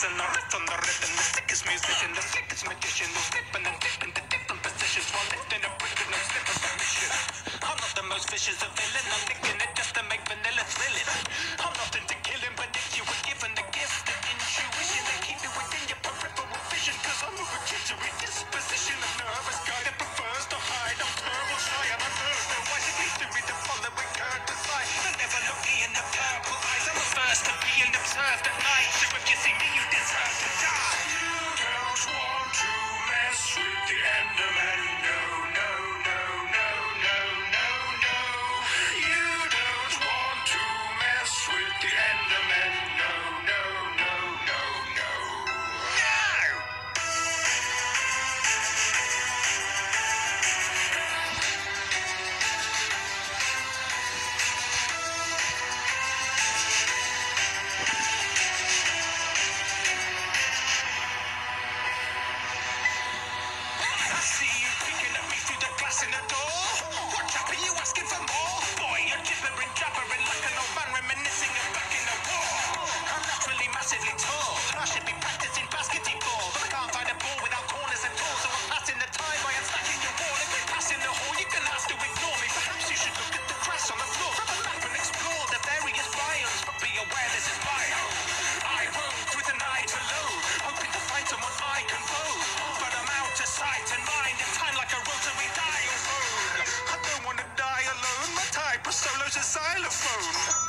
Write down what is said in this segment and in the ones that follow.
I riff on the rhythm. The sickest musician, the slickest magician, who's flipping and dipping to different positions while lifting a brick with no slip of a. I'm not the most vicious of villain, I'm licking it just to make vanilla thrilling. I'm not into killing, but if you were given the gift of intuition, in the door. Solo's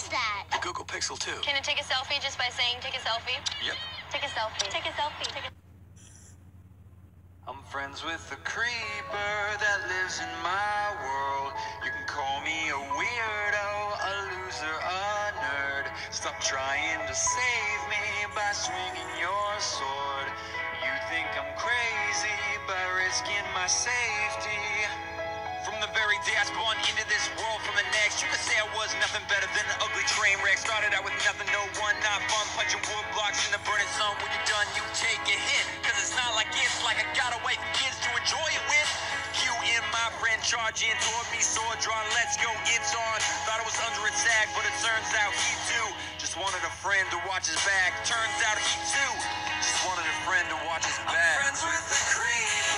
is that? The Google Pixel 2. Can it take a selfie just by saying take a selfie? Yep. Take a selfie. Take a selfie. Take a I'm friends with the creeper that lives in my world. You can call me a weirdo, a loser, a nerd. Stop trying to save me by swinging your sword. You think I'm crazy by risking my safety. From the very day I spawned into this world from the next, you could say I was nothing better than an ugly train wreck. Started out with nothing, no one, not fun. Punching wood blocks in the burning sun. When you're done, you take a hit. Cause it's not like it's like I got away from kids to enjoy it with. You and my friend charge in toward me, sword drawn, let's go, it's on. Thought it was under attack, but it turns out he too just wanted a friend to watch his back. Turns out he too just wanted a friend to watch his back. Friends with the creeper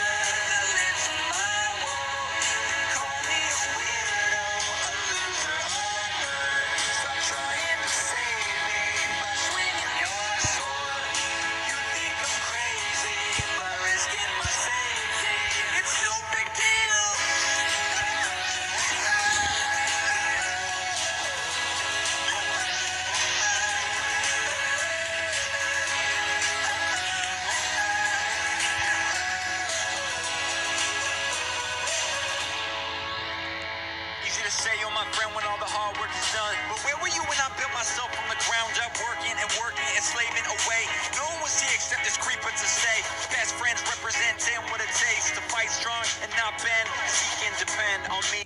the hard work is done. But where were you when I built myself from the ground up, working and working and slaving away? No one was here except this creeper to stay. Best friends representing what it takes to fight strong and not bend. He can depend on me.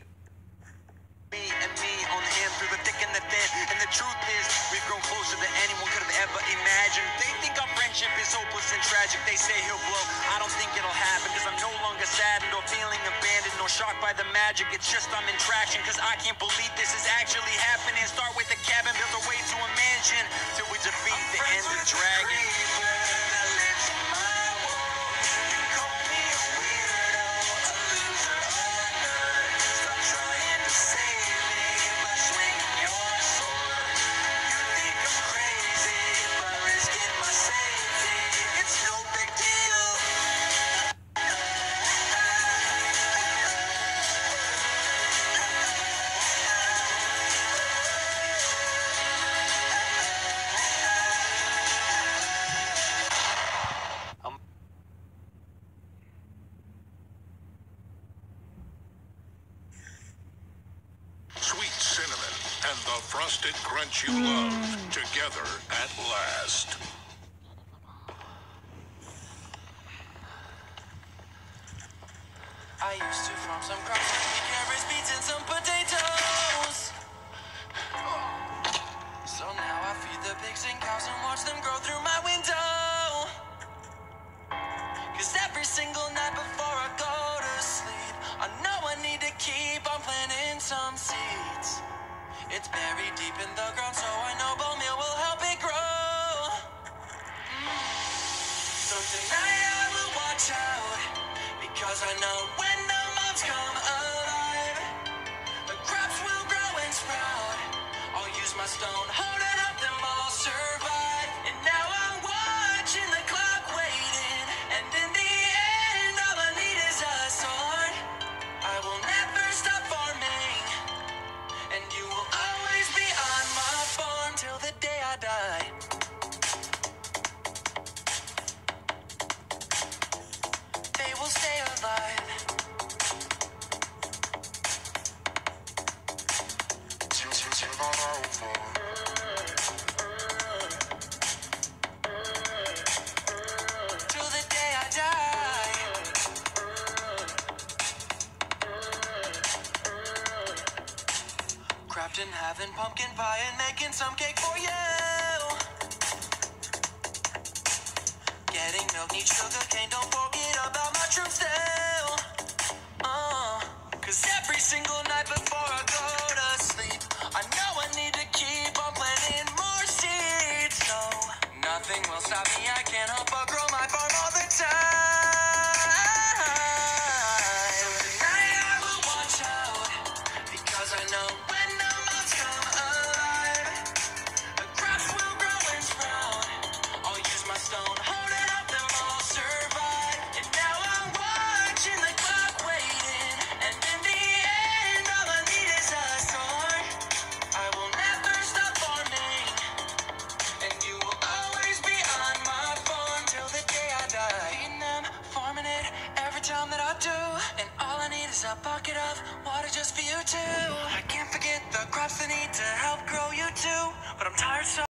Me and me on him through the thick and the thin. And the truth is, we've grown closer than anyone could have ever imagined. They think our friendship is hopeless and tragic. They say he'll blow. I don't think it'll happen, cause I'm no longer saddened or feeling abandoned shocked by the magic. It's just I'm in traction, cause I can't believe this is actually happening. Start with a cabin, build our way to a mansion, till we defeat the Ender Dragon. It's crunch you hmm. love together at last. I used to farm some crops, carrots, beets, and some potatoes. So now I feed the pigs and cows and watch them grow through my window. It's buried deep in the ground, so I know bone meal will help it grow. So tonight I will watch out because I know when the mobs come alive, the crops will grow and sprout. I'll use my stone Crafting, having pumpkin pie, and making some cake for you. Getting milk, need sugar cane, don't forget about my true still. Uh, cause every single night before I go to sleep, I know I need to keep on planting more seeds. So nothing will stop me, I can't help